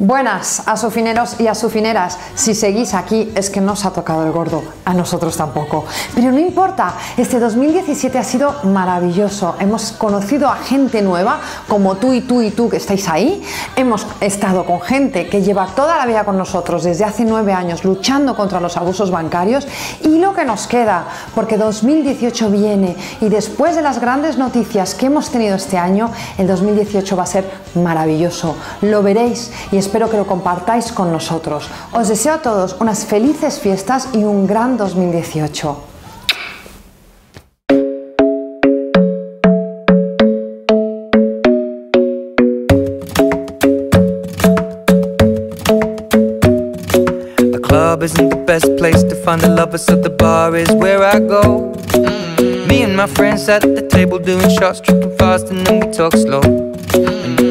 Buenas, azufineros y azufineras. Si seguís aquí es que no os ha tocado el gordo, a nosotros tampoco. Pero no importa, este 2017 ha sido maravilloso. Hemos conocido a gente nueva, como tú y tú y tú que estáis ahí. Hemos estado con gente que lleva toda la vida con nosotros desde hace nueve años luchando contra los abusos bancarios. Y lo que nos queda, porque 2018 viene y después de las grandes noticias que hemos tenido este año, el 2018 va a ser maravilloso. Lo veréis y espero que lo compartáis con nosotros. Os deseo a todos unas felices fiestas y un gran 2018. The club isn't the best place to find the lovers, so the bar is where I go. Me and my friends at the table doing shots, tripping fast, and then we talk slow.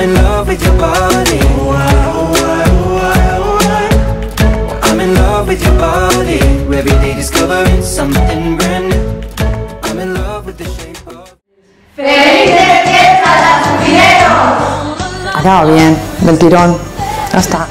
I'm in love with your body. Oh, I, oh I, oh I, oh I. I'm in love with your body. Every day discovering something brand new. I'm in love with the shape of. Ha quedado bien, del tirón. Ya está.